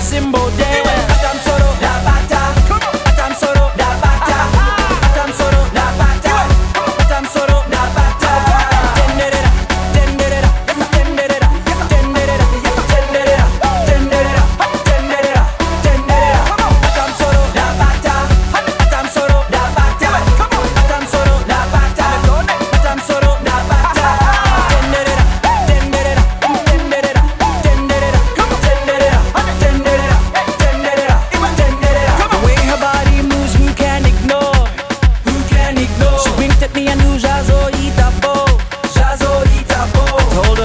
Simbo Day.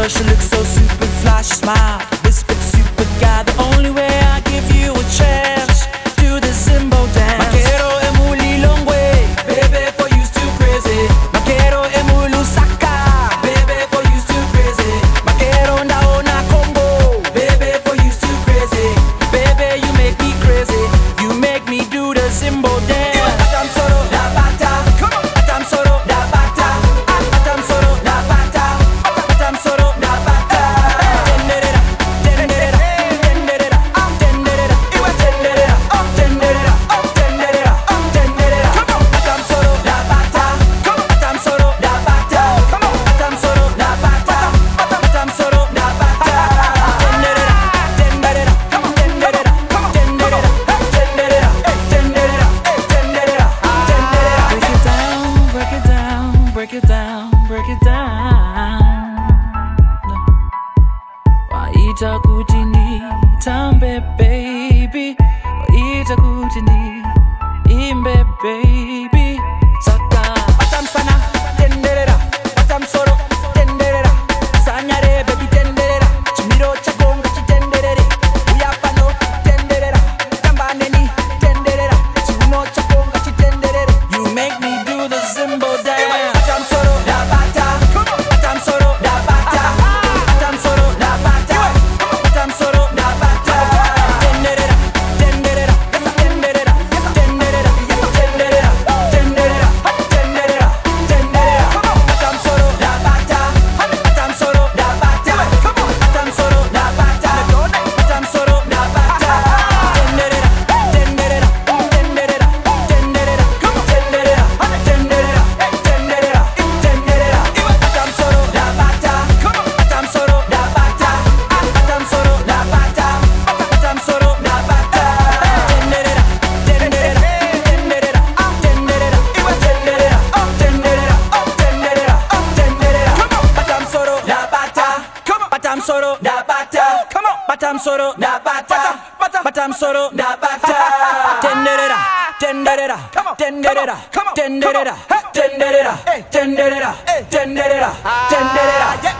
she looks so super flash, smile. break it down, break it down. Waita kuti nitambe baby, waita kuti niimbe baby. Bata musoro na bata. Batam soro na bata. Tenderera Tenderera Tenderera Tenderera Tenderera Tenderera Tenderera Tenderera.